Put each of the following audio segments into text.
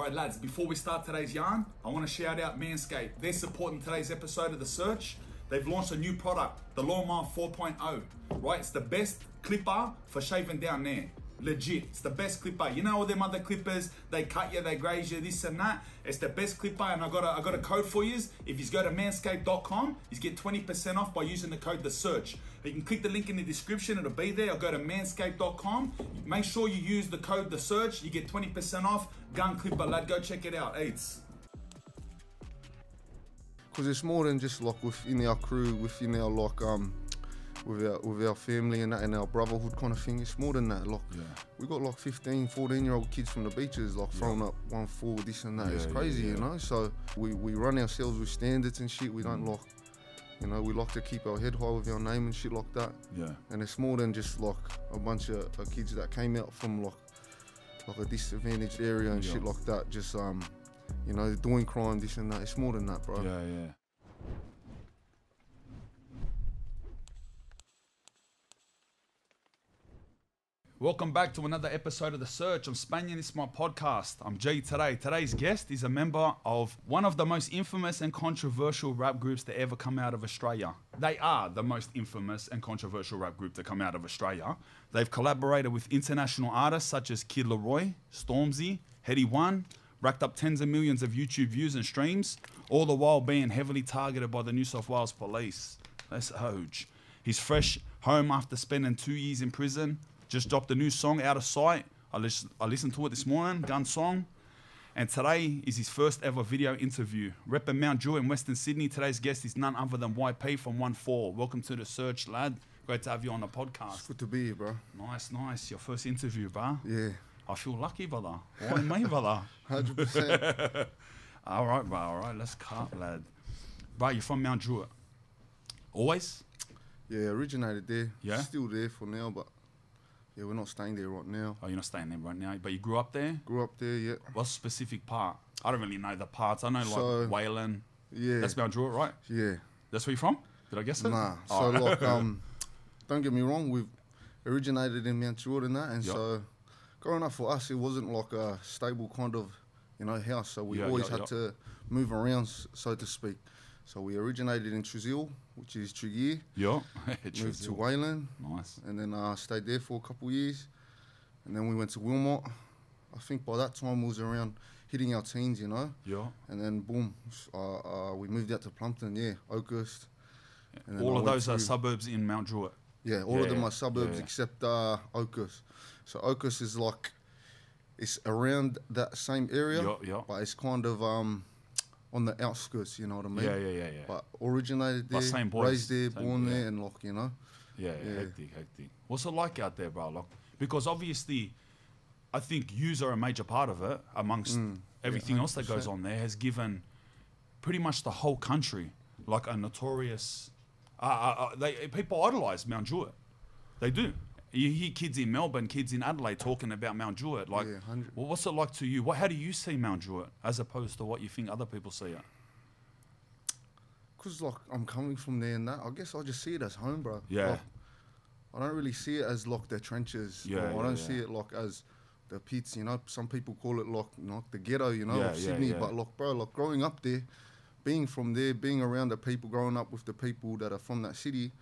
All right, lads, before we start today's yarn, I want to shout out Manscaped. They're supporting today's episode of The Search. They've launched a new product, the Lawnmower 4.0, right? It's the best clipper for shaving down there. Legit, it's the best clipper. You know all them other clippers, they cut you, they graze you, this and that. It's the best clipper, and I got a, I got a code for you. If you go to manscaped.com, you get 20% off by using the code the search. You can click the link in the description, it'll be there. Or go to manscaped.com. Make sure you use the code the search, you get 20% off. Gun clipper, lad, go check it out. It's because it's more than just like within our crew, within our like um, with our with our family and that and our brotherhood kind of thing. It's more than that. Like Yeah. we got like 15, 14 year old kids from the beaches like throwing up one four this and that. Yeah, it's crazy, yeah. you know. So we, we run ourselves with standards and shit. We don't like, you know, we like to keep our head high with our name and shit like that. yeah. And it's more than just like a bunch of uh, kids that came out from like like a disadvantaged area and Yeah. shit like that. Just um, you know, doing crime, this and that. It's more than that, bro. Yeah, yeah. Welcome back to another episode of The Search. I'm Spanian, this is my podcast. I'm G today. Today's guest is a member of one of the most infamous and controversial rap groups to ever come out of Australia. They are the most infamous and controversial rap group to come out of Australia. They've collaborated with international artists such as Kid Laroi, Stormzy, Headie One, racked up tens of millions of YouTube views and streams, all the while being heavily targeted by the New South Wales police. That's huge. He's fresh home after spending two years in prison. Just dropped a new song, Out of Sight. I, lis- I listened to it this morning, gun song. And today is his first ever video interview. Repping Mount Druitt in Western Sydney. Today's guest is none other than YP from 1-4. Welcome to the search, lad. Great to have you on the It's podcast. good to be here, bro. Nice, nice. Your first interview, bro. Yeah, I feel lucky, brother. Why me, brother? hundred percent. All right, bro. All right, let's cut, lad. Bro, you're from Mount Druitt. Always? Yeah, originated there. Yeah? Still there for now, but yeah, we're not staying there right now. Oh, you're not staying there right now, but you grew up there? Grew up there, yeah. What's the specific part? I don't really know the parts. I know like So- Whalan. Yeah. That's Mount Druitt, right? yeah. That's where you're from? Did I guess it? Nah. Oh. So like um don't get me wrong, we've originated in Mount Druitt and that and Yup. so growing up for us it wasn't like a stable kind of, you know, house. So we Yeah, always yeah, had yeah. to move around so to speak. So we originated in Tregear, which is Tregear, yeah. moved to Whalan, Nice. and then uh, stayed there for a couple of years, and then we went to Wilmot. I think by that time we was around hitting our teens, you know, Yeah. and then boom, uh, uh, we moved out to Plumpton, yeah, Oakhurst. And then All I of those are suburbs in Mount Druitt. Yeah, all of them are suburbs yeah. except uh, Oakhurst. So Oakhurst is like, it's around that same area, Yeah, yeah. but it's kind of um, on the outskirts. You know what I mean? Yeah, yeah, yeah, yeah. But originated But there, same boys, raised there, same- born yeah. there, and like you know, Yeah, Yeah. hectic, hectic. What's it like out there, bro? Like, because obviously, I think yous are a major part of it amongst everything else that goes on there. Has given pretty much the whole country like a notorious. Uh, uh, uh, they people idolize Mount Druitt. They do. You hear kids in Melbourne, kids in Adelaide talking about Mount Druitt. Like, Yeah, well, what's it like to you? What, how do you see Mount Druitt as opposed to what you think other people see it? cause like I'm coming from there and that. I guess I just see it as home, bro. Yeah. Like, I don't really see it as like the trenches. Yeah, or I don't yeah. see it like as the pits. You know, some people call it like like the ghetto. You know, Yeah, of Sydney. But like, bro, like growing up there, being from there, being around the people, growing up with the people that are from that city,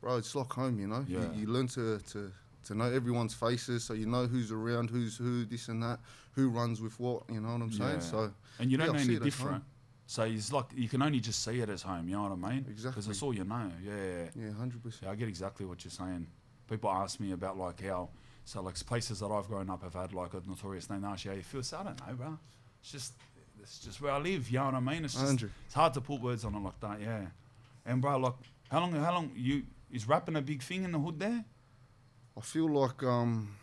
bro, it's like home. You know, Yeah. you, you learn to to to know everyone's faces, so you know who's around, who's who, this and that, who runs with what. You know what I'm saying? Yeah. So And you don't yeah, know see any it different. So it's like you can only just see it as home. You know what I mean? Exactly. Because that's all you know. Yeah, yeah, yeah. yeah, hundred percent. Yeah, I get exactly what you're saying. People ask me about like how so like places that I've grown up have had like a notorious name. They ask you how you feel. So I don't know, bro. It's just it's just where I live. You know what I mean? It's just Andrew. it's hard to put words on it like that. Yeah. And bro, like how long how long you is rapping a big thing in the hood there? I feel like um,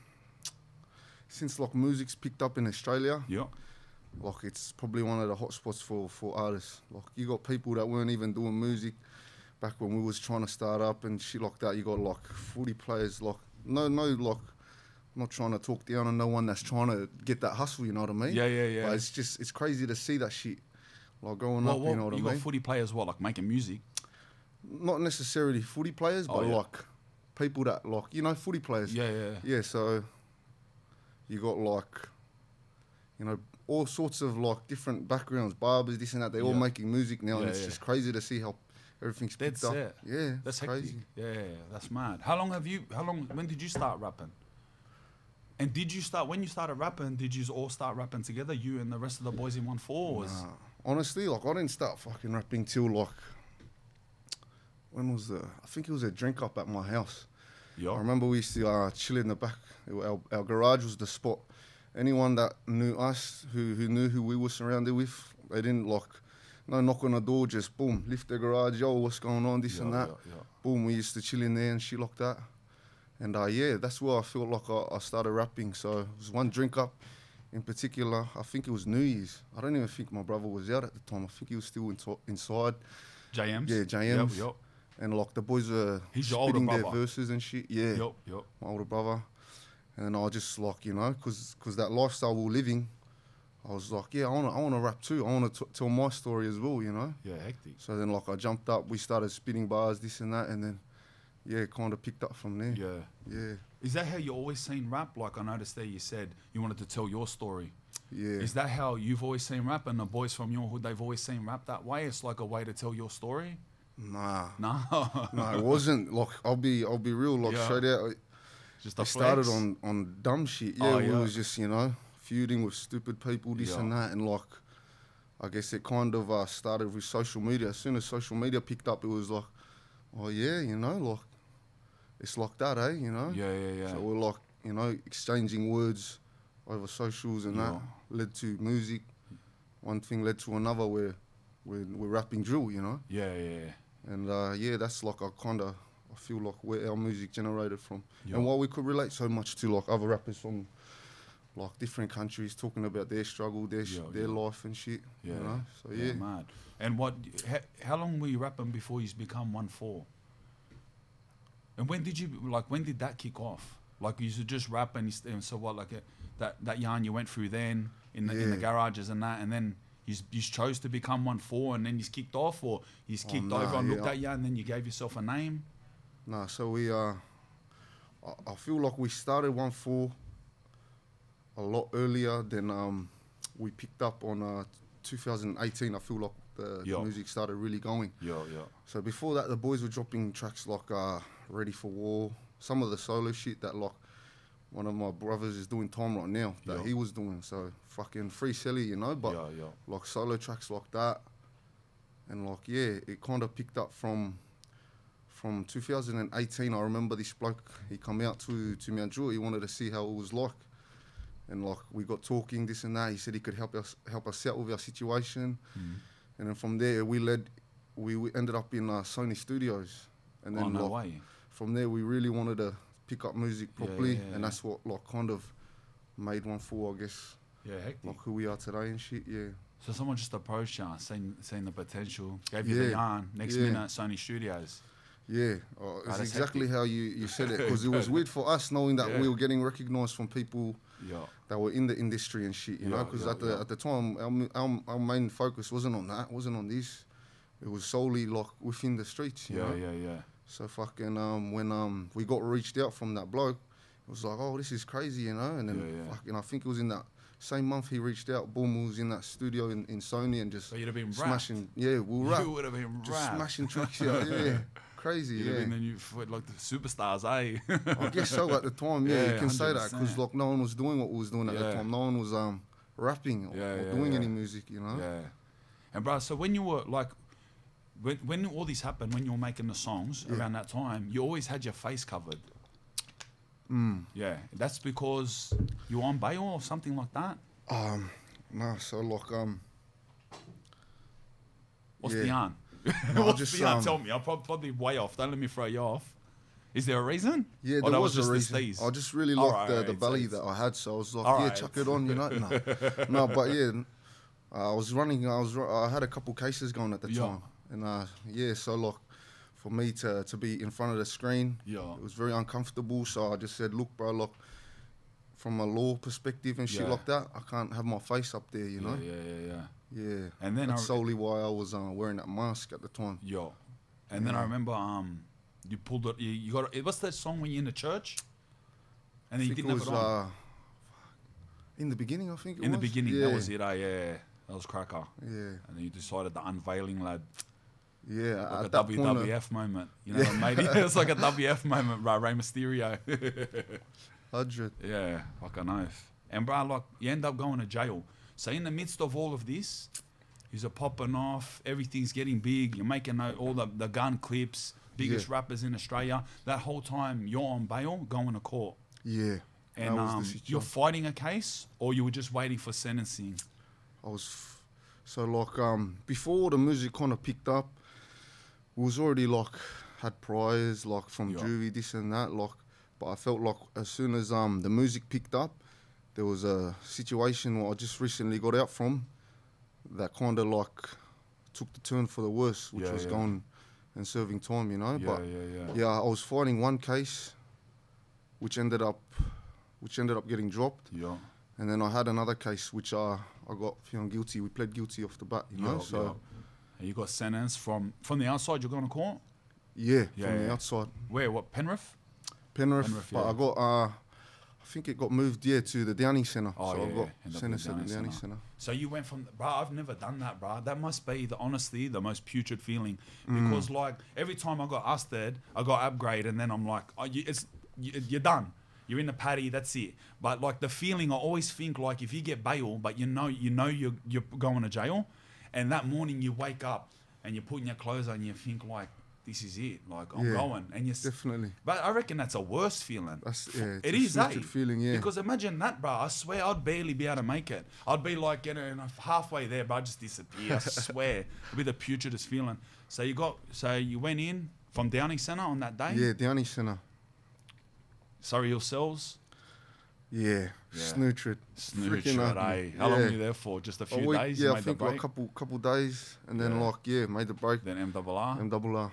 since like music's picked up in Australia, Yeah. like it's probably one of the hotspots for for artists. Like you got people that weren't even doing music back when we was trying to start up and shit like that. You got like footy players, like no no like. I'm not trying to talk down on no one that's trying to get that hustle. You know what I mean? Yeah, yeah, yeah. But it's just it's crazy to see that shit, like going Well, up. what, you know what you I got mean? footy players what like making music. Not necessarily footy players, Oh, but yeah. like people that like you know footy players. Yeah, yeah. Yeah, so you got like, you know, all sorts of like different backgrounds, barbers, this and that. They're all making music now, and it's yeah. just crazy to see how everything's picked That's up. Yeah, That's crazy. Yeah, yeah, that's mad. How long have you? How long? When did you start rapping? And did you start when you started rapping? Did you all start rapping together, you and the rest of the boys in one four? Nah, honestly, like I didn't start fucking rapping till like when was the? I think it was a drink up at my house. yeah, I remember we used to uh, chill in the back. Our, our garage was the spot. Anyone that knew us, who who knew who we were surrounded with, they didn't like no knock on the door, just boom, lift the garage, yo, what's going on, this yeah, and that. yeah, yeah. Boom, we used to chill in there and shit like that. And uh, yeah, that's where I felt like I, I started rapping. So it was one drink up in particular. I think it was New Year's. I don't even think my brother was out at the time. I think he was still into inside. J Emz. Yeah, J Emz. Yep, yep, And like the boys were He's spitting their verses and shit. Yeah, yep, yep. my older brother. And I just like, you know, because cause that lifestyle we're living, I was like, yeah, I want to I wanna rap too. I want to tell my story as well, you know. Yeah, hectic. So then like I jumped up, we started spitting bars, this and that. And then, yeah, kind of picked up from there. Yeah. Yeah. Is that how you always seen rap? Like I noticed there, you said you wanted to tell your story. Yeah. Is that how you've always seen rap, and the boys from your hood they've always seen rap that way? It's like a way to tell your story. Nah. No, no, it wasn't. Like I'll be I'll be real, like Yeah. straight out. just a It started on on dumb shit. Yeah, Oh, we yeah. was just, you know, feuding with stupid people, this Yeah. and that, and like I guess it kind of uh, started with social media. As soon as social media picked up, it was like, oh yeah, you know, like it's like that, eh? You know. Yeah, yeah, yeah. So we're like, you know, exchanging words over socials and that led to music. One thing led to another where we're, we're rapping drill, you know. yeah, yeah, yeah. And uh, yeah, that's like I kind of I feel like where our music generated from, Yeah. and why we could relate so much to like other rappers from like different countries talking about their struggle, their sh- Yeah, their yeah. life and shit. Yeah. You know? So yeah, mad. And what? How, how long were you rapping before you become one four? And when did you like? When did that kick off? Like you used to just rap and, you st- and so what? Like uh that that yarn you went through then in the in the garages and that, and then you s- you s- chose to become one four, and then you kicked off, or you s- Oh, kicked nah, over and looked yeah. at you, and then you gave yourself a name. Nah, so we uh, I, I feel like we started one four a lot earlier than um we picked up on uh 2018. I feel like the, the music started really going. Yeah, yeah. So before that, the boys were dropping tracks like uh, "Ready for War," some of the solo shit that like one of my brothers is doing time right now that Yeah. he was doing. So fucking free Celly, you know. But yeah, yeah. like solo tracks like that, and like yeah, it kind of picked up from from 2018. I remember this bloke he come out to to Mount Druitt. He wanted to see how it was like, and like we got talking this and that. He said he could help us help us out with our situation, Mm. and then from there we led. We, we ended up in uh, Sony Studios, and then oh no like, way. from there we really wanted to pick up music properly, yeah, yeah. and that's what like kind of made one four I guess Yeah, hectic. like who we are today and shit. Yeah. So someone just approached you, seen seen the potential, gave you the yarn. Next yeah. minute, Sony Studios. Yeah, oh, it's exactly hectic. how you, you said it because it was weird for us knowing that Yeah. we were getting recognized from people Yeah, that were in the industry and shit, you know. Because yeah, at the yeah. at the time, our, our our main focus wasn't on that, wasn't on this. It was solely like within the streets, you yeah, know. yeah, yeah. So fucking um when um we got reached out from that bloke, it was like, oh, this is crazy, you know. And then Yeah, yeah. fucking I think it was in that same month he reached out. Boom, we was in that studio in, in Sony and just So you'd have been smashing. Yeah, we'll rap. You would have been Just smashing tracks out. Yeah, crazy. You'd yeah. have been the new like the superstars, eh? I guess so at the time, yeah, Yeah, you can say that because like no one was doing what we was doing at Yeah. the time. No one was um rapping or, or doing any music, you know. yeah. And bro, so when you were like, when when all this happened, when you were making the songs Yeah. around that time, you always had your face covered. Mm. Yeah, that's because you were on bail or something like that. Um, no, so like um, What's Yeah. the yarn? No, What's just, the yarn? um, Tell me. I'm prob- probably way off. Don't let me throw you off. Is there a reason? yeah, there was, just a reason. I just really All liked the, the belly that I had, so I was like, yeah, right. chuck it on, you know. No, no, but yeah, I was running. I was. I had a couple cases going at the Yeah. time, and uh, yeah, so like for me to to be in front of the screen, Yeah. it was very uncomfortable. So I just said, look, bro, look. From a law perspective and shit Yeah. like that, I can't have my face up there, you know. Yeah, yeah, yeah, yeah. Yeah, And then that's I- solely why I was uh, wearing that mask at the time. Yo. And then I remember um you pulled it you, you got it what's that song when you're in the church? And then you didn't it have it on. uh, In the beginning, I think it In the beginning, yeah. that was it. Uh, yeah, that was cracker. Yeah, And then you decided the unveiling lad, yeah. like a uh, WWF moment. You know, maybe it's like a WF moment, bro. Rey Mysterio. hundred. yeah, like a knife. And bro, like you end up going to jail. So in the midst of all of this, you're popping off. Everything's getting big. You're making all the, the gun clips. Biggest Yeah. rappers in Australia. That whole time you're on bail, going to court. Yeah, And um, you're fighting a case, or you were just waiting for sentencing. I was f- so like um before the music kind of picked up, was already like had priors like from Yeah. juvie this and that like, but I felt like as soon as um the music picked up, there was a situation where I just recently got out from, that kind of like took the turn for the worse, which Yeah, was yeah. going and serving time, you know. Yeah, but yeah, yeah. yeah, I was fighting one case, which ended up, which ended up getting dropped. Yeah. And then I had another case which I I got found guilty. We pled guilty off the bat, you know. So you got sentenced from from the outside. You're going to court. yeah, Yeah, from the outside, Where? What? Penrith? Penrith. Penrith, but yeah. I got uh, I think it got moved yeah to the Downing Centre. Oh, so yeah, I yeah. got End up sentenced in at the Downing Downing Centre. Centre. So you went from, bro. I've never done that, bro. That must be the honestly the most putrid feeling Mm. because like every time I got asked that, I got upgrade, and then I'm like, oh, you, it's you, you're done. You're in the paddy. That's it. But like the feeling, I always think like if you get bail, but you know you know you're you're going to jail, and that morning you wake up and you're putting your clothes on, and you think like this is it. Like I'm Yeah, going, and you. s- Definitely. But I reckon that's a worse feeling. That's yeah. It a is, eh? putrid feeling, yeah. Because imagine that, bro. I swear I'd barely be able to make it. I'd be like, you know, halfway there, but I'd just disappear. I swear. It'd be the putridest feeling. So you got, so you went in from Downing Centre on that day. yeah, Downing Centre. Sorry yourselves. Yeah, Yeah. Snootred. Snooch Freaking it, ugly. eh? How long were you there for? Just a A few week, days? yeah, I think like a couple couple days, and then Yeah. like yeah, made the break. Then MRR. M double R.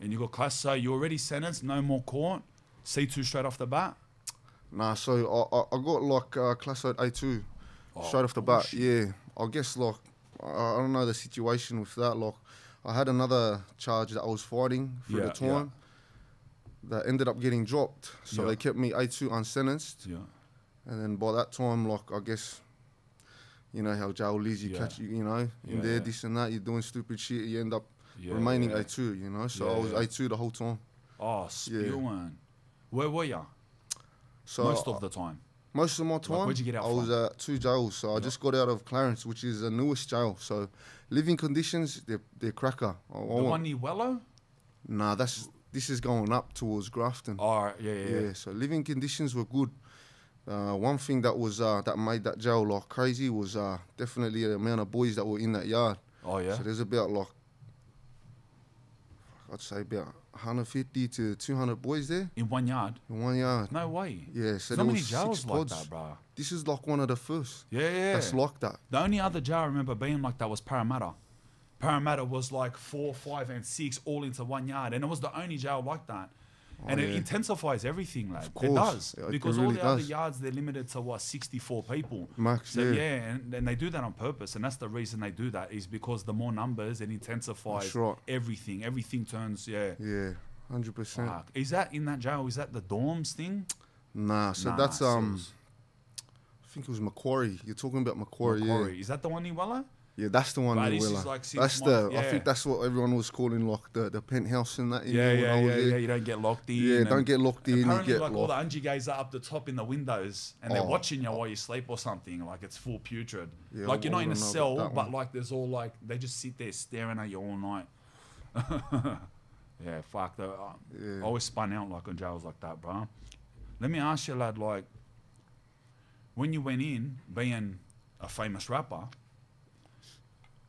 and you got class. So you already sentenced, no more court. C2 straight off the bat. Nah, so I, I, I got like uh, class A two Oh, straight off the bat. Yeah, I guess like I, I don't know the situation with that. Like I had another charge that I was fighting for Yeah, the time that ended up getting dropped. So Yeah. they kept me A two unsentenced, Yeah. And then by that time, like I guess. You know how jail is, you Yeah. catch you, you know, in there, yeah. this and that, you're doing stupid shit, you end up yeah remaining yeah. A2, you know. So Yeah, I was yeah. A2 the whole time. Oh, spewing. Where were you? So Most I- of the time. Most of my time, where'd you get out I was at two jails. So I just got out of Clarence, which is the newest jail. So living conditions, they're, they're cracker. I, I The want- one near Wello? nah, that's this is going up towards Grafton. Oh, yeah, yeah, yeah. yeah. so living conditions were good. Uh, one thing that was uh, that made that jail like crazy was uh, definitely the amount of boys that were in that yard. Oh, yeah. So there's about like I'd say about 150 to 200 boys there In one yard? in one yard. No way. Yeah, so There's there many was jails six like that, bro. This is like one of the first. Yeah, yeah. That's like that. the only other jail I remember being like that was Parramatta. Parramatta was like four, five, and six all into one yard, and it was the only jail like that. And it Oh, yeah. intensifies everything, like It course. does it because really all the other yards they're limited to what sixty-four people. Max, So yeah. yeah, and, and they do that on purpose, and that's the reason they do that is because the more numbers it intensifies right. everything. Everything turns yeah. Yeah, hundred percent. Is that in that jail? Is that the dorms thing? Nah, so Nah, that's um, I think it was Macquarie. You're talking about Macquarie, Macquarie. Is that the one in Wella? Yeah. Yeah, that's the one. Right, in this is like that's the. I think that's what everyone was calling like the the penthouse and that. Yeah, yeah, yeah, yeah. You don't get locked in. Yeah, don't get locked in. You Apparently, like all the locked. guys are up the top in the windows, and they're Oh. watching you while you sleep or something. Like it's full putrid. Yeah, like you're not in a wouldn't know about cell, but one. like there's all like they just sit there staring at you all night. yeah, fuck. Yeah. I always spun out like on jails like that, bro. Let me ask you, lad. Like when you went in, being a famous rapper,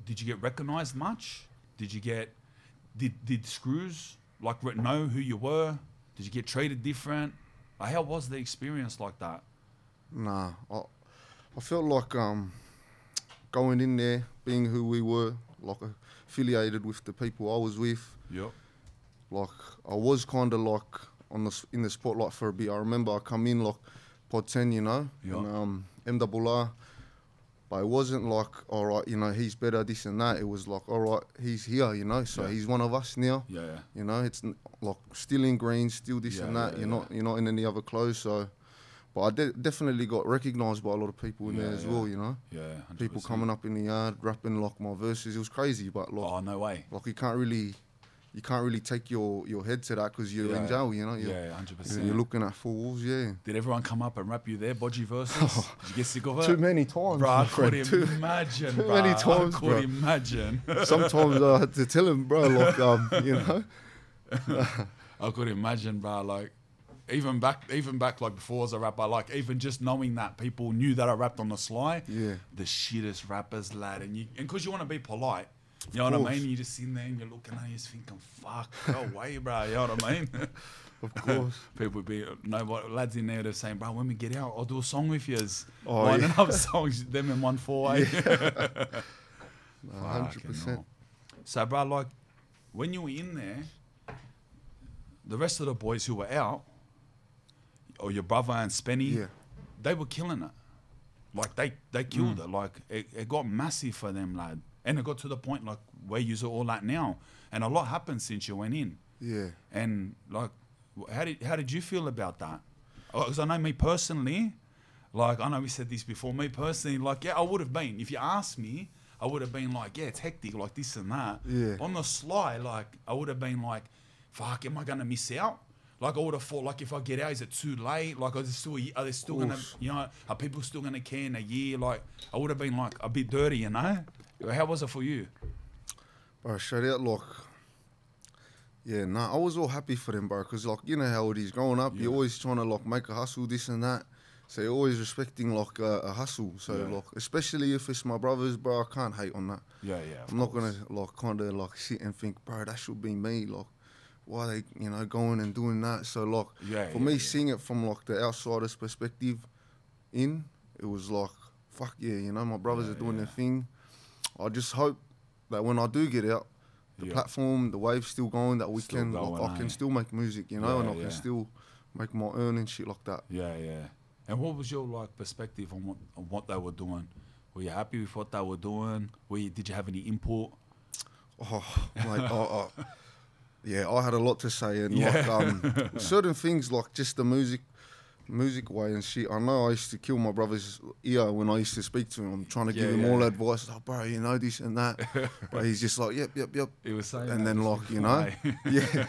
did you get recognized much? Did you get did did screws like know who you were? Did you get treated different? How was the experience like that? Nah, I, I felt like um, going in there, being who we were, like affiliated with the people I was with. Yep. Like I was kind of like on the in the spotlight for a bit. I remember I come in like pod ten, you know, Yeah. and um, MRR. But it wasn't like, all right, you know, he's better, this and that. It was like, all right, he's here, you know, so Yeah. he's one of us now. Yeah, yeah. You know, it's n- like still in green, still this Yeah, and that. yeah, you're not, you're not in any other clothes. So But I de- definitely got recognised by a lot of people in there as well. You know, Yeah, 100%. people coming up in the yard rapping like my verses. It was crazy, but like, Oh no way. like you can't really, you can't really take your your head to that because you're Yeah. in jail. You know, you're, Yeah, hundred you're, percent. you're looking at four walls. Yeah, Did everyone come up and rap you there, Bodgy verses? Did you get sick of it? too many times, Bro, I could Too- imagine. too bro. many times, I could bro. imagine. Sometimes I had to tell him, bro, like, um, you know, I could imagine, bro. Like, even back, even back, like before I was a rapper, like even just knowing that people knew that I rapped on the sly, Yeah. the shittest rappers, lad, and you, and because you want to be polite, you know what I mean. You just sitting there and you're looking at, it, you're just thinking, "Fuck, go away, bro." You know what I mean? of course. People would be no what lads in there. They're saying, "Bro, when we get out, I'll do a song with you." Oh, lining yeah. up songs, them in one four Fucking percent. hell. So, bro, like when you were in there, the rest of the boys who were out, or your brother and Spenny, Yeah. they were killing it. Like they they killed mm. it. Like it, it got massive for them, lad. And it got to the point like where you're all at now. And a lot happened since you went in. Yeah. And like, how did how did you feel about that? Oh, because I know me personally, like I know we said this before. Me personally, like yeah, I would have been if you asked me. I would have been like, yeah, it's hectic, like this and that. Yeah. On the sly, like I would have been like, fuck, am I gonna miss out? Like I would have thought, like if I get out, is it too late? Like are they still, are they still gonna, you know, are people still gonna care in a year? Like I would have been like a bit dirty, you know. How was it for you? Bro, straight out, like, yeah, nah, I was all happy for them, bro, because, like, you know how it is. Growing up, Yeah. you're always trying to, like, make a hustle, this and that. So you're always respecting, like, uh, a hustle. So, Yeah. like, especially if it's my brothers, bro, I can't hate on that. Yeah, yeah. I'm not going to, like, kind of, like, sit and think, bro, that should be me. Like, why they, you know, going and doing that? So, like, Yeah, for yeah, me, seeing it from, like, the outsider's perspective in, it was like, fuck yeah, you know, my brothers are doing their thing. I just hope that when I do get out, the Yeah. platform, the wave's still going, that we Still can, going, like, I eh? can still make music, you know, and I Yeah, can still make my earning shit like that. Yeah, yeah. And what was your like perspective on what on what they were doing? Were you happy with what they were doing? Were you, did you have any input? Oh, mate, oh, yeah, I had a lot to say, and Yeah. like um, certain things, like just the music, music way and shit. I know I used to kill my brother's ear when I used to speak to him. I'm trying to Yeah, give him yeah. all advice, like, bro, you know this and that, but he's just like, yep, yep, yep. He was saying, and then like you know yeah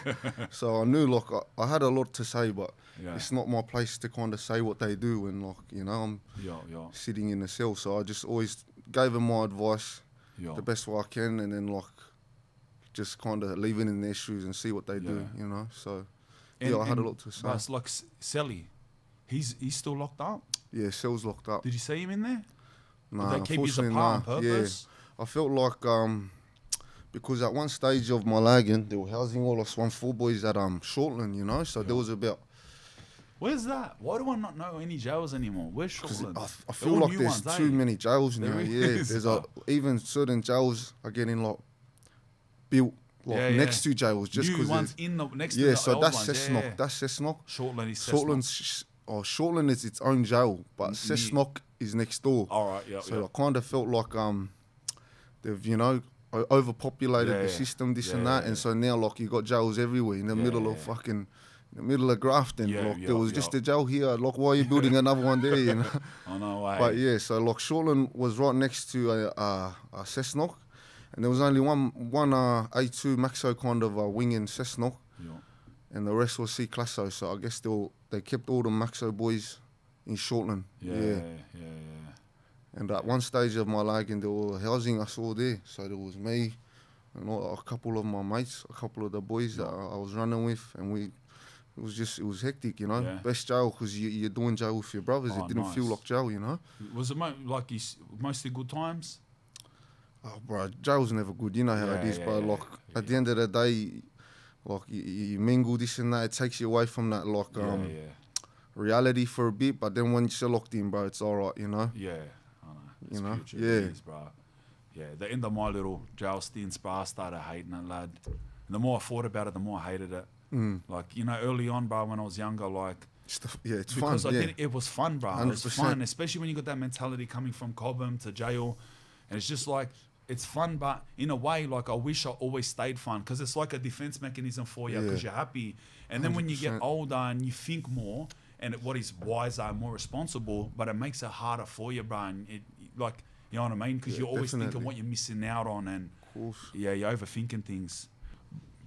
so i knew like I, I had a lot to say but Yeah. it's not my place to kind of say what they do and like you know i'm yeah, yeah, sitting in the cell so i just always gave him my advice the best way i can and then like just kind of leave it in their shoes and see what they do you know so And- yeah i had a lot to say it's like Celly, he's he's still locked up. yeah cell's locked up Did you see him in there? nah, Did they keep you unfortunately, nah. yeah i felt like um because at one stage of my lagging, they were housing all us one four boys at um Shortland, you know. So there Yeah. was about Where's that? Why do I not know any jails anymore? Where's Shortland? I, I feel like there's ones, too eh? many jails now. There Yeah, is, there's a, even certain jails are getting like built like Yeah, yeah. next to jails just because. ones in the next to Yeah, so that's. Cessnock. Yeah, yeah. That's Cessnock. Shortland is Cessnock. Shortland's or Shortland is its own jail, but N- Cessnock is next door. All right, yeah, so yeah. I kind of felt like um, they've you know overpopulated Yeah, the system, this Yeah, and that, and so now like you got jails everywhere in the middle of fucking. In the middle of Grafton, like there was just a jail here. Like, why are you building another one there? You know. I know, eh? But yeah, so like Shortland was right next to a, a, a Cessnock, and there was only one one uh, A2 Maxo kind of uh, wing in Cessnock, yeah. And the rest was C Classo. So I guess they all, they kept all the Maxo boys in Shortland. Yeah, Yeah. yeah, yeah, And at one stage of my lagging, they were housing us all there. So there was me and all, a couple of my mates, a couple of the boys that I, I was running with, and we. It was just, it was hectic, you know. Yeah. Best jail because you, you're doing jail with your brothers. Oh, it didn't feel like jail, you know. Was it mo- like you s- mostly good times? Oh, bro, jail's never good. You know how it Yeah, is, yeah, bro. Like at the end of the day, like you, you mingle this and that. It takes you away from that like um yeah, reality for a bit. But then when you're locked in, bro, it's all right. You know. yeah. I know. It's You know? future, Yeah. bro. Yeah, the end of my little jail stints, bro, I started hating it, lad. And the more I thought about it, the more I hated it. Mm. Like you know, early on, bro, when I was younger, like Stuff, yeah, it's because fun. I yeah. did it was fun, bro. It was fun, especially when you got that mentality coming from Cobham to jail, and it's just like it's fun, but in a way, like I wish I always stayed fun because it's like a defense mechanism for you because Yeah. you're happy, and then when you get older and you think more, and it, what is wiser and more responsible, but it makes it harder for you, bro. And it, like, you know what I mean? Because Yeah, you're always thinking definitely. what you're missing out on, and Of course. yeah, you're overthinking things.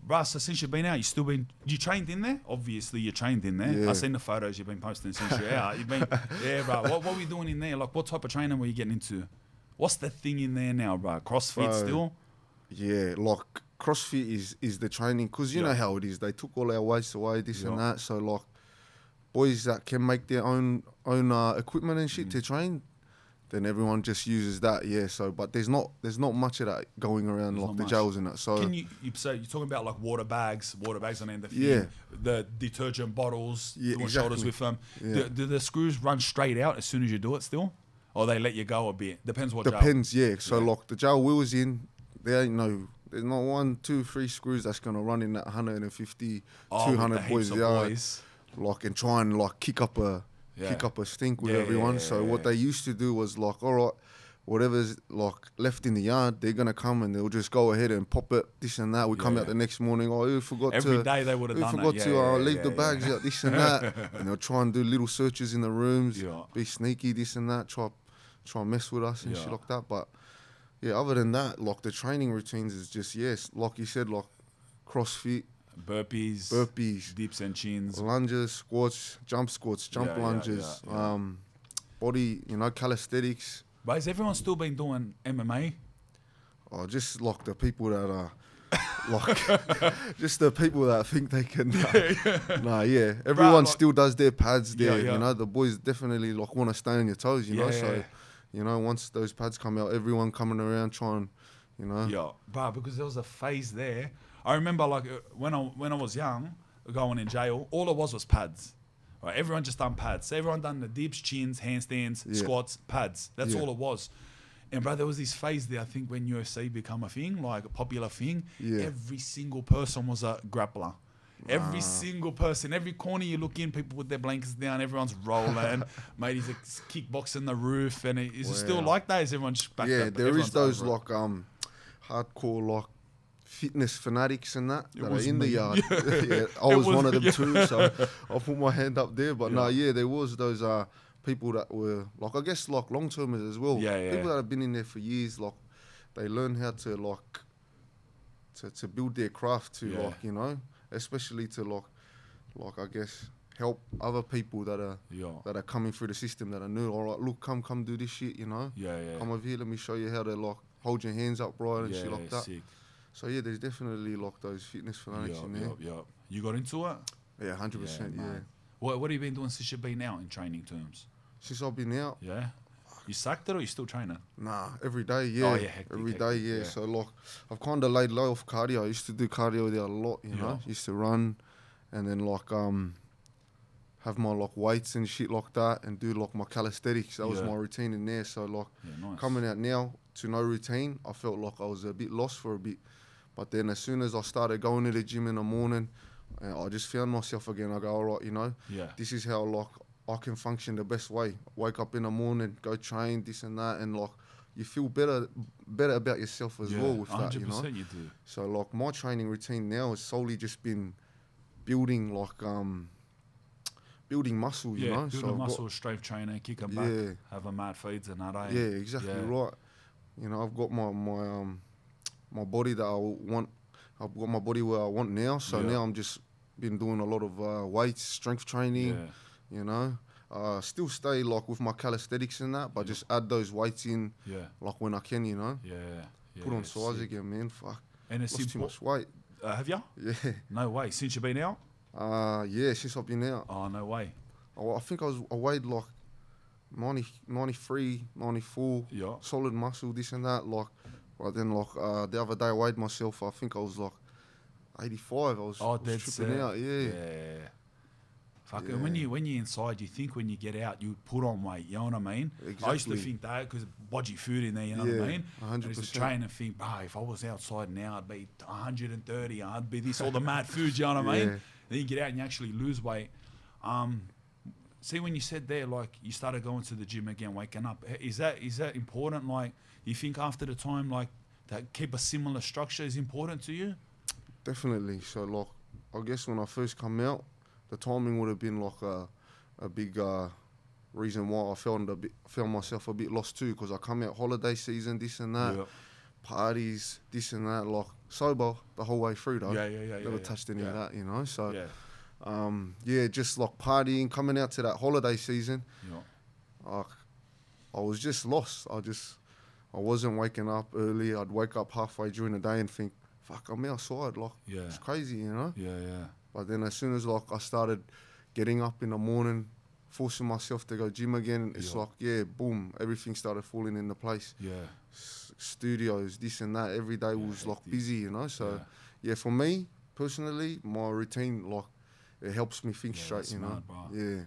Bruh, so since you've been out, you still been you trained in there? Obviously, you trained in there. Yeah. I've seen the photos you've been posting since you're out. You've been, yeah, bro. What, what were you doing in there? Like, what type of training were you getting into? What's the thing in there now, bro? CrossFit Bro, still? Yeah, like CrossFit is is the training because you Yeah. know how it is. They took all our weights away, this Yeah. and that. So like, boys that can make their own own uh, equipment and shit Mm. to train, then everyone just uses that. Yeah. So, but there's not there's not much of that going around There's like the much. jails and that. So Can you, you so you're talking about like water bags, water bags on the end of the Yeah. the detergent bottles, Yeah, doing shoulders with them. Yeah. Do, do the screws run straight out as soon as you do it still, or they let you go a bit? Depends what. jail. depends. Yeah. So Yeah. like the jail we was in, there ain't no. There's not one, two, three screws that's gonna run in that 150, Oh, 200 heaps boys boys. like and try and like kick up a Yeah. kick up a stink with Yeah, everyone. so what they used to do was like, all right, whatever's like left in the yard, they're gonna come and they'll just go ahead and pop it, this and that. We come Yeah. out the next morning, oh, who forgot Every to day they would have done forgot it. to Yeah, uh, leave the bags out, this and that, and they'll try and do little searches in the rooms, Yeah. be sneaky, this and that, try try and mess with us and Yeah. shit like that. But yeah, other than that, like the training routines is just yes, like you said, like CrossFit, Burpees, burpees, dips and chins. lunges, squats, jump squats, jump Yeah, yeah, lunges, yeah, yeah. um, body, you know, calisthenics, But has everyone still been doing MMA? or just like the people that are. like just the people that think they can uh, nah yeah everyone like- still does their pads there yeah. you know the boys definitely like want to stay on your toes you know so Yeah. You know once those pads come out everyone coming around trying you know Yeah, but because there was a phase there. I remember like uh, when I when I was young, going in jail, all it was was pads. Right, everyone just done pads. Everyone done the dips, chins, handstands, Yeah. squats, pads. That's Yeah. all it was. And bro, there was this phase there. I think when UFC become a thing, like a popular thing, Yeah. every single person was a grappler. Every single person, every corner you look in, people with their blankets down, everyone's rolling. Mate, he's a kickboxing the roof, and it, is it still like that? Is everyone just back yeah up? there is those like um hardcore like fitness fanatics and that It that are in the yard yeah, I was, was one of them me, too so I'll put my hand up there but no Yeah. yeah there was those uh people that were like I guess like long termers as well Yeah, yeah. people that have been in there for years like they learn how to like to, to build their craft to Yeah. like you know especially to like like I guess help other people that are Yeah, that are coming through the system that are new all right look come come do this shit you know yeah, yeah. come over here, let me show you how to like hold your hands up right and yeah, shit like that. sick. So yeah, there's definitely like those fitness fanatics Yeah, in there. yeah, yeah. You got into it? Yeah, hundred percent. Yeah. man. What What have you been doing since you've been out in training terms? Since I've been out, Yeah. You sucked it or you still training? nah, every day. Yeah, Oh, yeah, hectic, every hectic, day. Yeah. yeah. So like, I've kind of laid low off cardio. I used to do cardio there a lot. You know, used to run, and then like um, have my like weights and shit like that, and do like my calisthenics. That was my routine in there. So like. Yeah, nice. coming out now to no routine, I felt like I was a bit lost for a bit. But then as soon as I started going to the gym in the morning, uh, I just found myself again. I go, all right, you know, Yeah. this is how like I can function the best way. Wake up in the morning, go train, this and that, and like you feel better, better about yourself as yeah, well with that, you know. you do. So like my training routine now has solely just been building like um building muscle, you know. build so a I've got- muscle, strength training, kick 'em back, Yeah. have a mad feeds and that, eh? Yeah, exactly Yeah. right. You know, I've got my my um my body that I want. I've got my body where I want now. So Yeah. now I'm just been doing a lot of uh, weights, strength training. Yeah. You know, uh, still stay like with my calisthenics and that, but just add those weights in Yeah. like when I can. You know, Yeah. yeah put on size sick. again, man. Fuck, And it's lost too much weight. uh, have you? Yeah, No way. Since you've been out? uh, yeah. Since I've been out, Oh, no way. I, I think I was I weighed like 90, 93, 94. Yeah. solid muscle, this and that. Like, but then like uh, the other day I weighed myself. I think I was like eighty five. I was, Oh, I was tripping it. out. Yeah. Yeah. Fuck, and when you when you're inside, you think when you get out, you put on weight. You know what I mean? I used to think that because bodgy food in there. You know what I mean? I 100%. used to train and think, if I was outside now, I'd be 130. I'd be this all the mad foods. You know what I mean? Yeah. Then you get out and you actually lose weight. Um, see, when you said there, like you started going to the gym again, waking up. Is that is that important? Like, you think after the time, like that keep a similar structure is important to you? Definitely. So like, I guess when I first come out, the timing would have been like uh, a big uh, reason why I found a bit, found myself a bit lost too. Because I come out holiday season, this and that, yeah. parties, this and that, like sober the whole way through though. Yeah, yeah, yeah, Never yeah, touched any yeah. of that, you know. So yeah, um, yeah, just like partying, coming out to that holiday season. yeah. I, I was just lost. I just, I wasn't waking up early. I'd wake up halfway during the day and think, "Fuck, I'm outside." Like Yeah. it's crazy, you know. Yeah, yeah. But then as soon as like I started getting up in the morning, forcing myself to go gym again, it's Yeah. like yeah, boom, everything started falling into place. Yeah. S- studios, this and that. Every day Yeah, was like busy, you know. So yeah. yeah, for me personally, my routine like it helps me think straight, you know. smart. Yeah.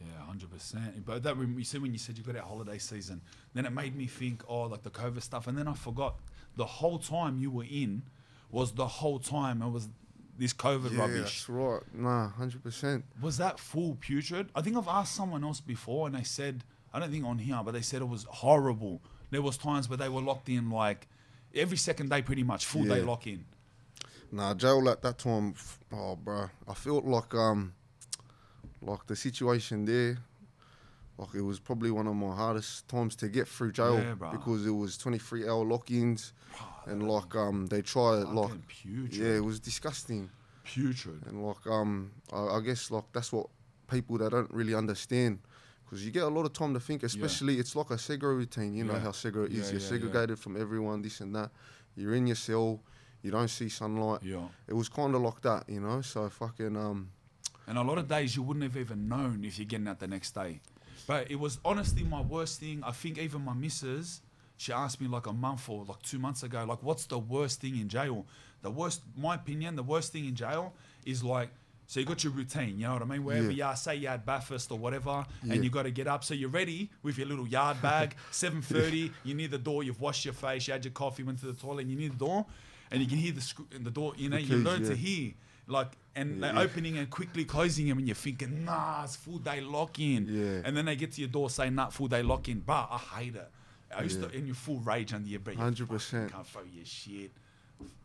Yeah, hundred percent. But that you said when you said you got out holiday season, then it made me think, oh, like the COVID stuff, and then I forgot the whole time you were in was the whole time it was this COVID yeah, rubbish. that's right. Nah, hundred percent. Was that full putrid? I think I've asked someone else before, and they said I don't think on here, but they said it was horrible. There was times where they were locked in like every second day, pretty much full day lock in. Nah, jail at that time. Oh, bro, I felt like um, like the situation there, like it was probably one of my hardest times to get through jail Yeah, because it was twenty three hour lock-ins, and like um, they try it like putrid. yeah, it was disgusting, putrid. and like um, I, I guess like that's what people that don't really understand. Because you get a lot of time to think, especially it's like a segre routine. You know Yeah. how segre is. Yeah, You're yeah, yeah. segregated from everyone, this and that. You're in your cell. You don't see sunlight Yeah. it was kind of like that, you know. So fucking um, And a lot of days you wouldn't have even known if you're getting out the next day. But it was honestly my worst thing. I think even my missus, she asked me like a month or like two months ago, like, what's the worst thing in jail? The worst, my opinion, the worst thing in jail is like, so you got your routine, you know what I mean? Wherever Yeah. you are, say you had Bathurst or whatever, Yeah. and you got to get up. So you're ready with your little yard bag, 7.30, you're near the door, you've washed your face, you had your coffee, went to the toilet, and you need the door, and you can hear the, screw the door, you know, you learn to hear. Like, and Yeah, they're opening and quickly closing them, and you're thinking, nah, it's full day lock in. Yeah. And then they get to your door saying, nah, full day lock in. But I hate it. I used Yeah. to, in your full rage under your breath. 100%. Can't throw your shit.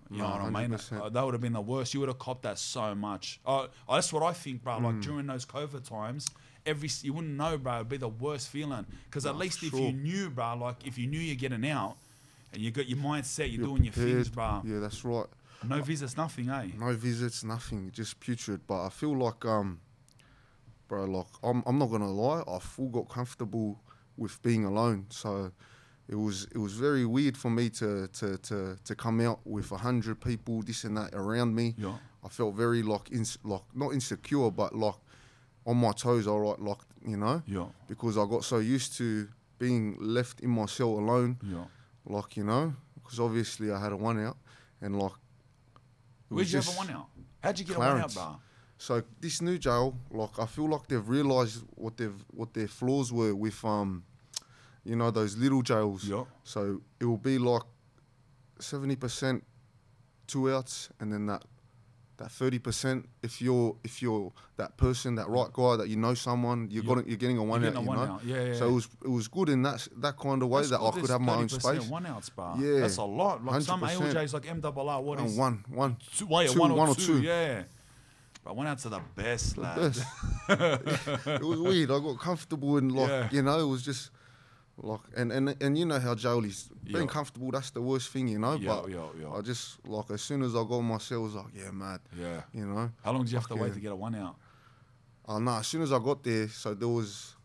You No, know what I mean? Uh, that would have been the worst. You would have copped that so much. Uh, that's what I think, bro. Mm. Like during those COVID times, every you wouldn't know, bro. It'd be the worst feeling. Because at least if you knew, bro, like if you knew you're getting out, and you got your mindset, you're, you're doing your things, prepared. bro. Yeah, that's right. No visits, nothing, eh? No visits, nothing, just putrid. But I feel like um, bro, like I'm, I'm not gonna lie, I full got comfortable with being alone. So it was, it was very weird for me to, to, to, to come out with a hundred people, this and that around me. Yeah. I felt very like, ins- like not insecure, but like on my toes. All right, like you know, Yeah. because I got so used to being left in my cell alone. Yeah. like you know, because obviously I had a one out, and like. Where'd you have a one out? How'd you get Clarence. one out, bro? So this new jail, like I feel like they've realised what they've what their flaws were with um, you know those little jails. Yeah. So it will be like seventy percent two outs, and then that that thirty percent if you're if you're that person, that right guy that you know someone, you're getting you're getting a one You're out. a You one know. out. Yeah, yeah. So it was it was good in that that kind of way That's that I could have my own space. One outs, bro. Yeah. That's a lot. Like some 100%. ALJs like MRR, what is one one two, two, one, or one or two, two. Yeah. But one out to the best, lad. best. it was weird. I got comfortable and like Yeah. you know, it was just like and and and you know how jail is. Being Yeah. comfortable, that's the worst thing, you know. Yeah, but yeah, yeah. I just like as soon as I got myself, I was like, yeah, mad, Yeah. you know. How long did you have to wait to get a one out? Oh no, as soon as I got there, so there was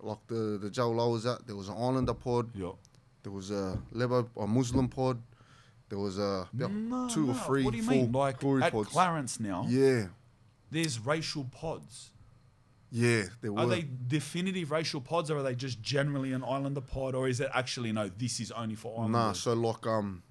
like the the jail I was at, there was an Islander pod, Yeah. there was a Lebo a Muslim pod, there was a No, two or three, What do you four mean? Like at pods. Clarence now, Yeah, there's racial pods. Yeah, there were. Are they definitive racial pods, or are they just generally an Islander pod, or is it actually no? This is only for Islanders. Nah, so like um,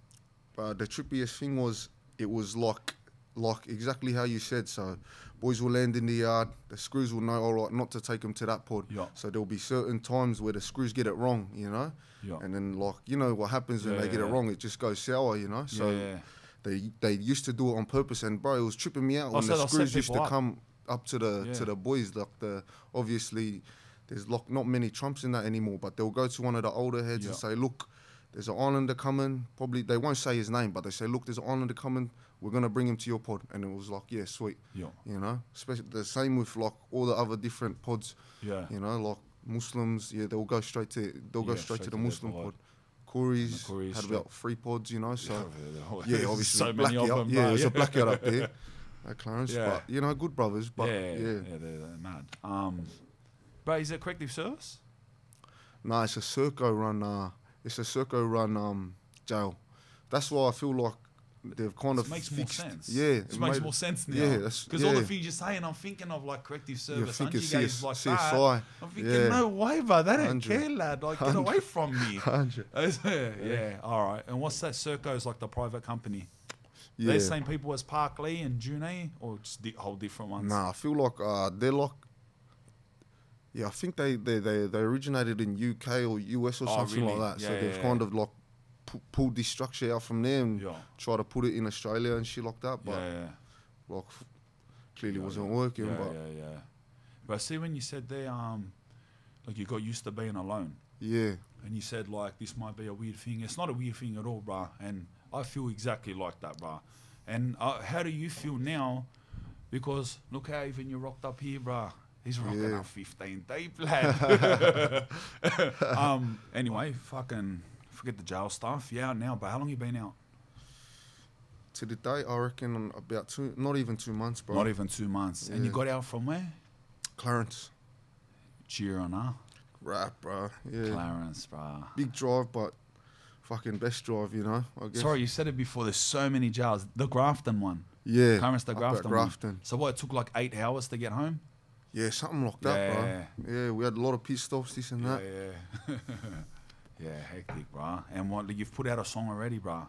uh, the trippiest thing was it was like like exactly how you said. So boys will land in the yard. The screws will know all right not to take them to that pod. Yeah. So there'll be certain times where the screws get it wrong, you know. Yeah. And then like you know what happens when Yeah, they get it wrong, it just goes sour, you know. So they they used to do it on purpose, and bro, it was tripping me out Oh, when so the screws used to up. come up to the Yeah. to the boys. Like the obviously, there's like not many trumps in that anymore, but they'll go to one of the older heads and say, look, there's an islander coming. Probably they won't say his name, but they say, look, there's an islander coming. We're gonna bring him to your pod, and it was like, yeah, sweet. Yeah. You know, especially the same with like all the other different pods. Yeah. You know, like Muslims, yeah, they'll go straight to they'll go Yeah, straight, to the to Muslim pod. pod. Kooris Kooris had about three pods, you know. So Yeah, yeah, obviously so many of blackout. them. Yeah, bro. there's a blackout up there at Clarence, Yeah. but you know, good brothers. But yeah, yeah, yeah, yeah, they're, they're mad. Um, but is it corrective service? Nah, it's a Serco run. Uh, it's a Serco run um, jail. That's why I feel like they've kind This of makes more sense. Yeah, this it makes more sense now. Yeah, because all the things you're saying, I'm thinking of like corrective Yeah, service. think Aren't of you guys CS, like CSI. that? I'm thinking, yeah. no way, bro. They don't 100. care, lad. Like, get away from me. 100. yeah, all right. And what's that? Serco's like the private company. Yeah. They're the same people as Parklea and Junee, or just di- whole different ones. Nah, I feel like uh, they're like. Yeah, I think they, they, they, they originated in UK or US or Oh, something really? like that. Yeah, so yeah, they've kind of like pu- pulled this structure out from there and Yeah. try to put it in Australia and shit like that. But yeah, yeah. like, clearly wasn't working. Yeah, but yeah, yeah. But see, when you said there, um, like you got used to being alone, yeah, and you said like this might be a weird thing. It's not a weird thing at all, bruh. And I feel exactly like that, bruh. And uh, how do you feel now? Because look how even you rocked up here, bruh. He's rocking Yeah. up 15 deep, lad. um. Anyway, fucking forget the jail stuff. Yeah, out now. But how long you been out? to the day, I reckon about two, not even two months, bro. Not even two months. And you got out from where? Clarence, Cheering, huh? rap, bro. Yeah, Clarence, bruh. big drive, but fucking best drive, you know. I guess. Sorry, you said it before. There's so many jails. The Grafton one. Yeah, Clarence, the up Grafton, Grafton. one. So what? It took like eight hours to get home. Yeah, something like that, Yeah. bro. Yeah, we had a lot of pit stops, this and that. Yeah, yeah. yeah, hectic, bruh. And what? You've put out a song already, bro.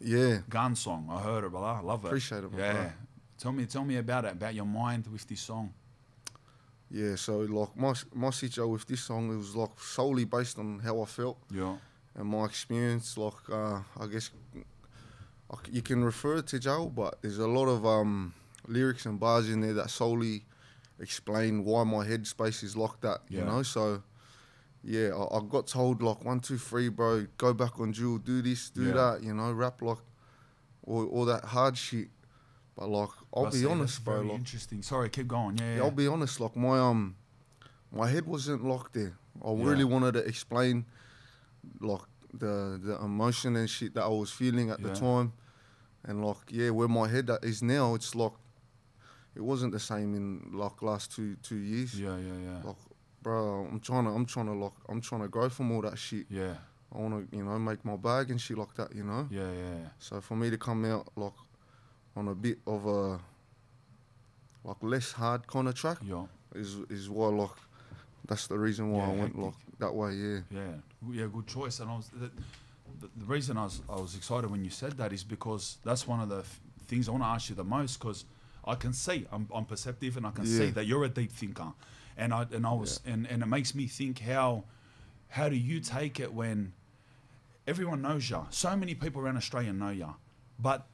Yeah, Gun song. I heard it, bro. I love it. Appreciate it, my Yeah. bro. Tell me, tell me about it. About your mind with this song. yeah. So like my my situation with this song, it was like solely based on how I felt Yeah. And my experience. Like uh, I guess I c- you can refer to jail, but there's a lot of um, lyrics and bars in there that solely explain why my headspace is like that. Yeah. You know, so. Yeah, I, I got told like one, two, three, bro. Go back on drill, do this, do Yeah. that. You know, rap like all, all that hard shit. But like, I'll I be honest, bro. Like, interesting. Sorry, keep going. Yeah, yeah, yeah. I'll be honest. Like my um, my head wasn't locked there. I really wanted to explain, like the the emotion and shit that I was feeling at Yeah. the time, and like yeah, where my head is now, it's like, it wasn't the same in like last two two years. yeah, yeah, yeah. Like, bro, I'm trying to I'm trying to like I'm trying to grow from all that shit. Yeah, I want to you know make my bag and shit like that. You know. yeah, yeah. So for me to come out like on a bit of a like less hard kind of track Yeah, is is why like that's the reason why Yeah, I went hectic. like that way. Yeah. yeah, yeah. Good choice. And I was the, the, the reason I was I was excited when you said that is because that's one of the things I want to ask you the most because I can see I'm, I'm perceptive and I can see that you're a deep thinker, and I and I was and, and it makes me think how how do you take it when everyone knows you? So many people around Australia know you, but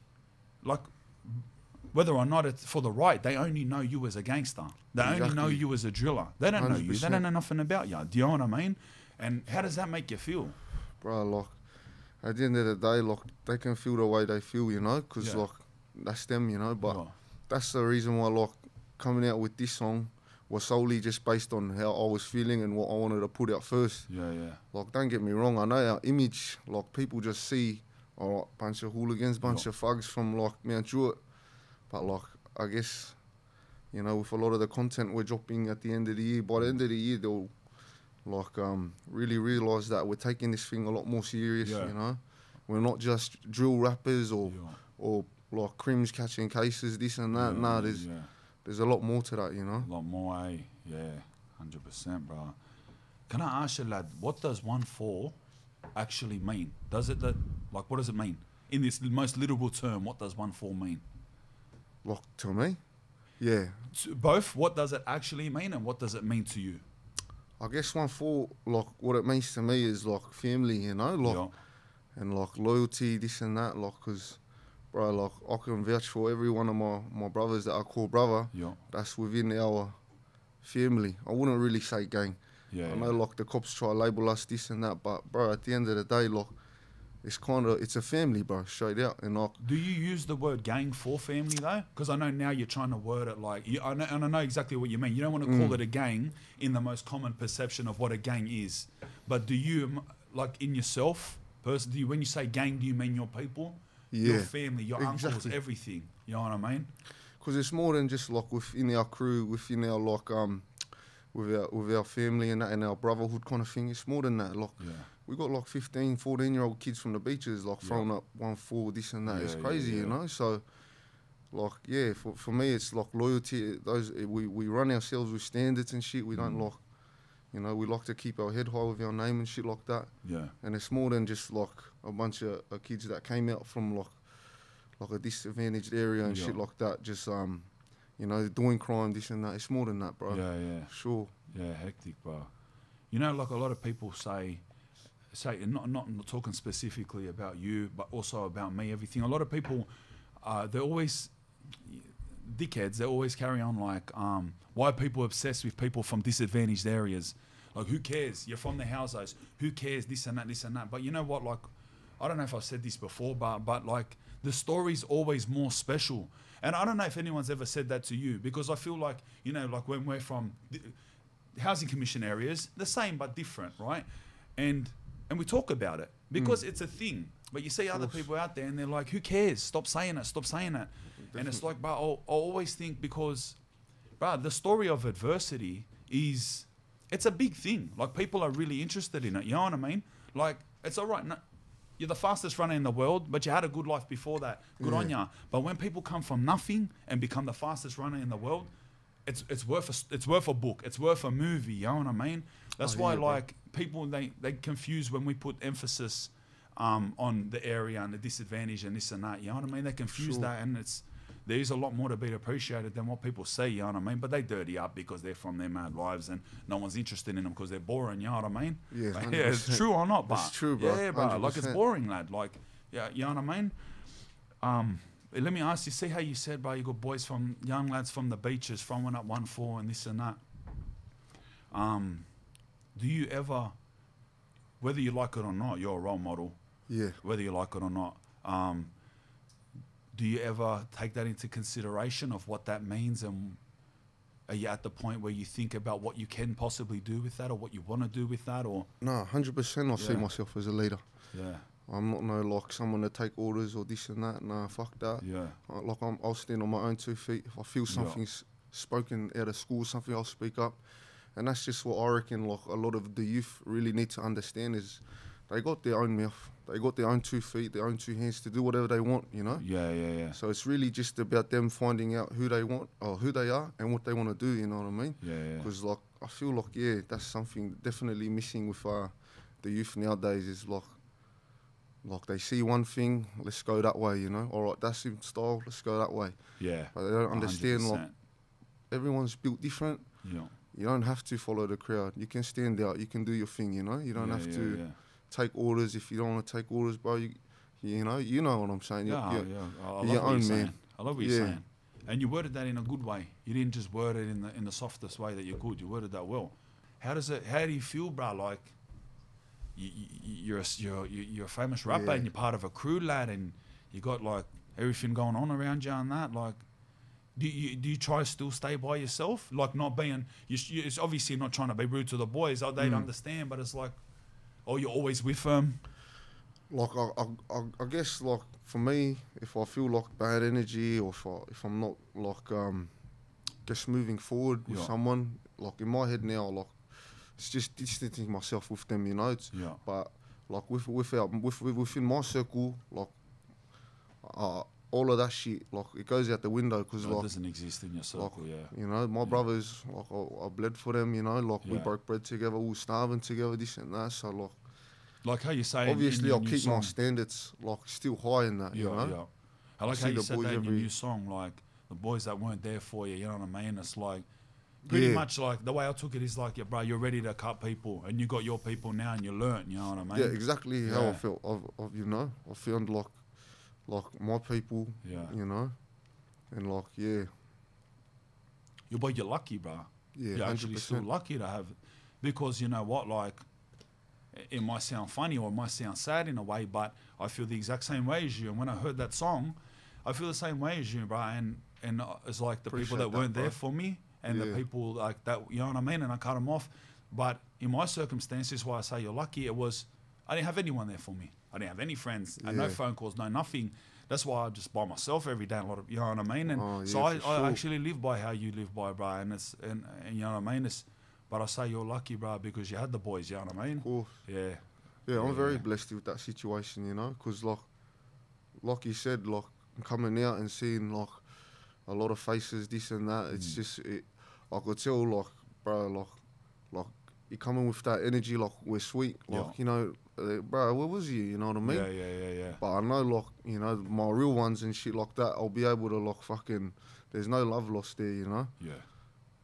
like whether or not it's for the right, they only know you as a gangster. They only know you as a driller. They don't know you. They don't know nothing about you. Do you know what I mean? And how does that make you feel? Bro, like at the end of the day, like they can feel the way they feel, you know, because Yeah. like that's them, you know. But Oh, that's the reason why like coming out with this song was solely just based on how I was feeling and what I wanted to put out first. yeah, yeah, Like, don't get me wrong, I know our image, like, people just see, all right, bunch of hooligans, bunch Yeah. of thugs from, like, Mount Druitt. But, like, I guess, you know, with a lot of the content we're dropping at the end of the year, by the end of the year, they'll, like, um, really realise that we're taking this thing a lot more serious, Yeah. you know? We're not just drill rappers or, yeah. or like, crims catching cases, this and that. yeah, nah, there's, yeah. there's a lot more to that, you know? a lot more, eh? Yeah, hundred percent, bro. Can I ask you, lad, what does one four actually mean? Does it that like what does it mean in this most literal term? What does one four mean? Like, to me, yeah. To both, what does it actually mean, and what does it mean to you? I guess one four like what it means to me is like family, you know, like yeah, and like loyalty, this and that, like, cause, bro, like I can vouch for every one of my my brothers that I call brother. yeah, That's within our family. I wouldn't really say gang. yeah. I know like the cops try to label us this and that, but bro, at the end of the day, like it's kind of it's a family, bro, straight out. And like, Do you use the word gang for family though? Because I know now you're trying to word it like, you, I know, and I know exactly what you mean. You don't want to Mm. call it a gang in the most common perception of what a gang is. But do you, like in yourself, person, do you, when you say gang, do you mean your people, your family, your uncles, exactly. everything? You know what I mean? because it's more than just like within our crew, within our like um, with our with our family and that, and our brotherhood kind of thing. It's more than that. Like Yeah. We got like 15, 14 year old kids from the beaches, like Yeah. throwing up one four, this and that. it's Yeah, yeah, crazy, you know. So, like, yeah, for, for me, it's like loyalty. Those we, we run ourselves with standards and shit. We don't Mm. like, you know, we like to keep our head high with our name and shit like that. Yeah. And it's more than just like a bunch of uh, kids that came out from like like a disadvantaged area and Yeah. shit like that. Just um, you know, doing crime, this and that. It's more than that, bro. Yeah, yeah. Sure. Yeah, hectic, bro. You know, like a lot of people say, say, not not not talking specifically about you, but also about me. Everything. A lot of people, uh, they're always dickheads. They always carry on like, um, why people obsessed with people from disadvantaged areas? Like, who cares? You're from the houses. Who cares? This and that, this and that. But you know what? Like, I don't know if I've said this before, but but like the story's always more special. And I don't know if anyone's ever said that to you because I feel like you know, like when we're from housing commission areas, the same but different, right? And and we talk about it because mm. it's a thing. But you see other people out there and they're like, "Who cares? Stop saying it. Stop saying it." And it's like, but I'll, I'll always think because, but the story of adversity is, it's a big thing. Like people are really interested in it. You know what I mean? Like it's all right. No, you're the fastest runner in the world, but you had a good life before that. Good on ya. But when people come from nothing and become the fastest runner in the world, it's it's worth a, it's worth a book. It's worth a movie. You know what I mean? That's Oh, why yeah, bro. like people they they confuse when we put emphasis um, on the area and the disadvantage and this and that. You know what I mean? They confuse Sure. that, and it's there is a lot more to be appreciated than what people say. You know what I mean? But they dirty up because they're from their mad lives and no one's interested in them because they're boring. You know what I mean? Yeah, Like, yeah, it's true or not, but It's true, bro. Yeah, bro. Like it's boring, lad. Like yeah, you know what I mean? Um, let me ask you. See how you said, bro? You got boys from young lads from the beaches throwing up one four and this and that. Um, do you ever, whether you like it or not, you're a role model. Yeah. Whether you like it or not, um, do you ever take that into consideration of what that means and are you at the point where you think about what you can possibly do with that or what you want to do with that or No, hundred percent. I see myself as a leader. yeah I'm not no like someone to take orders or this and that. Nah, fuck that. yeah Uh, Like I'm, I'll stand on my own two feet. If I feel Yeah. something's spoken out of school, something I'll speak up. And that's just what I reckon. Like a lot of the youth really need to understand is they got their own mouth, they got their own two feet, their own two hands to do whatever they want. You know. yeah yeah yeah So it's really just about them finding out who they want or who they are and what they want to do. You know what I mean? yeah yeah Because like I feel like yeah, that's something definitely missing with uh, the youth nowadays. Is like like they see one thing, let's go that way. You know, all right, that's in style, let's go that way. yeah But they don't understand like 100%. everyone's built different. yeah You don't have to follow the crowd. You can stand out. You can do your thing. You know, you don't yeah, have yeah, to yeah. take orders if you don't want to take orders, bro. You, you know, you know what I'm saying. Yeah, You're- yeah, you're- I I love your what you're saying. man. I love what you're Yeah. saying. And you worded that in a good way. You didn't just word it in the in the softest way that you could. You worded that well. How does it? How do you feel, bro? Like you, you, you're a, you're you- you're a famous rapper Yeah. and you're part of a crew, lad, and you got like everything going on around you and that. Like, do you do you try to still stay by yourself? Like not being. You, sh- you, it's obviously not trying to be rude to the boys. uh, They'd Mm. understand, but it's like, oh, you're always with them. like I, I, I, I guess like for me, if I feel like bad energy or if I, if I'm not like um, just moving forward with Yeah. someone, like in my head now, like it's just distancing myself with them, you know. It's, Yeah. But like with with, our, with with within my circle, like uh, all of that shit, like it goes out the window because It like doesn't exist in your circle. yeah. you know, my brothers, like I, I bled for them, you know, like we broke bread together, we were starving together, this and that. So like Like how you say. obviously I'll new keep my standards like still high in that, you know. yeah. I like see how you the said boys that in your every- new song, like the boys that weren't there for you. You know what I mean? It's like pretty Yeah. much like the way I took it is like, yeah, bro, you're ready to cut people, and you got your people now, and you learnt. You know what I mean? Yeah, exactly how I Yeah. felt. Of, of you know, I found like, like my people. Yeah. You know, and like yeah, You, but you're lucky, bro. yeah, you're hundred actually still percent. lucky to have, because you know what, like, it might sound funny or it might sound sad in a way, but I feel the exact same way as you. And when I heard that song, I feel the same way as you, bro. And and uh, it's like the people that that, weren't there for me, and the people like that. You know what I mean? And I cut them off. But in my circumstances, why I say you're lucky, it was I didn't have anyone there for me. I didn't have any friends, and no phone calls, no nothing. That's why I just by myself every day. A lot of you know what I mean. And Oh, so yeah, I, for I sure. actually live by how you live by, bro. And it's and, and you know what I mean. It's but I say you're lucky, bro, because you had the boys. You know what I mean? Of course. Yeah. Yeah, I'm very blessed with that situation, you know, because like, like you said, like coming out and seeing like a lot of faces, this and that. It's Mm. just it. I could tell, like, bro, like, like you coming with that energy, like we're sweet, like Yeah. you know, uh, bro, where was you? You know what I mean? Yeah, yeah, yeah, yeah. But I know, like, you know, my real ones and shit like that. I'll be able to like fucking. There's no love lost there, you know, Yeah.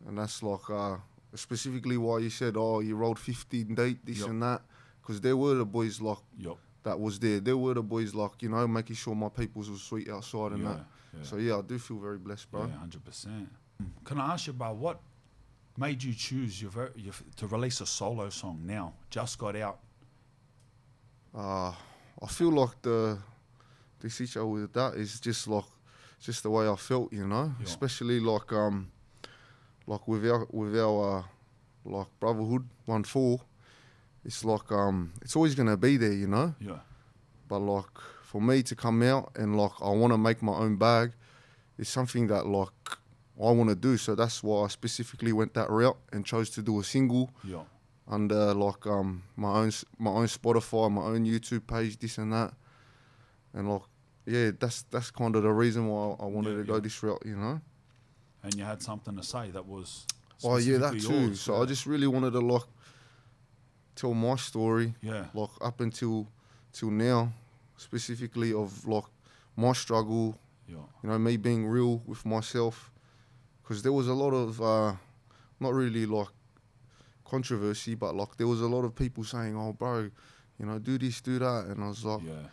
and that's like uh specifically why you said, oh, you rolled 15 date, this Yup. and that, because there were the boys like Yup. that was there. There were the boys like you know making sure my peoples was sweet outside and Yeah. that. Yeah. So yeah, I do feel very blessed, bro. Yeah, hundred percent. Can I ask you about what made you choose your, ver- your to release a solo song now? Just got out. Uh, I feel like the the situation with that is just like just the way I felt, you know. Yeah. Especially like um like with our with our uh, like brotherhood one four. It's like um it's always gonna be there, you know. Yeah. But like for me to come out and like I want to make my own bag, is something that like I want to do. So that's why I specifically went that route and chose to do a single Yeah. Under like um my own my own Spotify, my own YouTube page, this and that, and like yeah, that's that's kind of the reason why I wanted Yeah, to go yeah. this route, you know. And you had something to say that was. Oh yeah, that specifically too. So yeah. I just really wanted to like tell my story, Yeah. like up until till now, specifically of like my struggle, Yeah. you know, me being real with myself, because there was a lot of uh, not really like controversy, but like there was a lot of people saying, "Oh, bro, you know, do this, do that," and I was like, Yeah.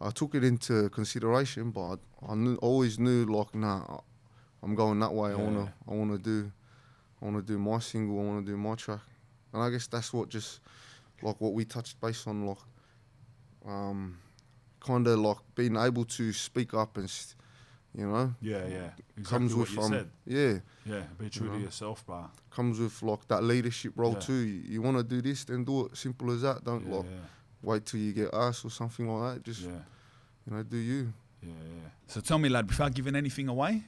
I took it into consideration, but I, knew, always knew like, nah, I'm going that way. I wanna, I wanna do, I wanna do my single. I wanna do my track, and I guess that's what just like what we touched base on, like, um, kind of like being able to speak up and, s- you know, Yeah. Yeah. Exactly comes what with you um, said. yeah, Yeah. Be true to know. yourself, bro. comes with like that leadership role Yeah. too. You, you want to do this, then do it. Simple as that. Don't Yeah. like Yeah. wait till you get asked or something like that. Just Yeah. you know, do you. Yeah, yeah. So tell me, lad, without giving anything away,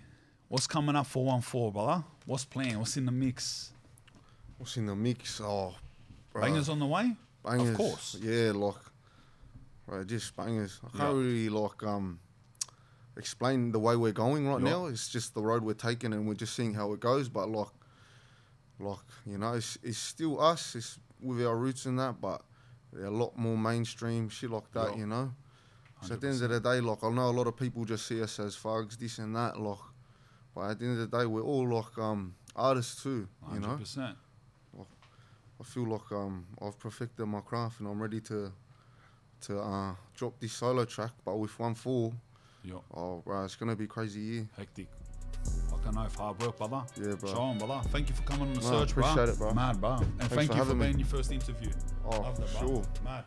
what's coming up for one four, brother? What's playing? What's in the mix? What's in the mix? Oh, bruh. Bangers on the way? bangers. course. Yeah, like, right, just bangers. I can't Yeah. really like um explain the way we're going right Yeah. now. It's just the road we're taking, and we're just seeing how it goes. But like, like you know, it's, it's still us. It's with our roots and that, but a lot more mainstream shit like that. Yeah. You know. So at the end of the day, like I know a lot of people just see us as thugs, this and that, like. But at the end of the day, we're all like um artists too. You know. 100%. I feel like um I've perfected my craft and I'm ready to to uh drop this solo track, but with one four. Yeah. Oh, bro, it's gonna be crazy year. Hectic. Fucking know if hard work, brother. Yeah, bro. Show 'em, brother. Thank you for coming on the No, search, bro. appreciate it, bro. Mad, bro. And thank for you for having me. being your first interview. Oh, Love that, sure. Mad.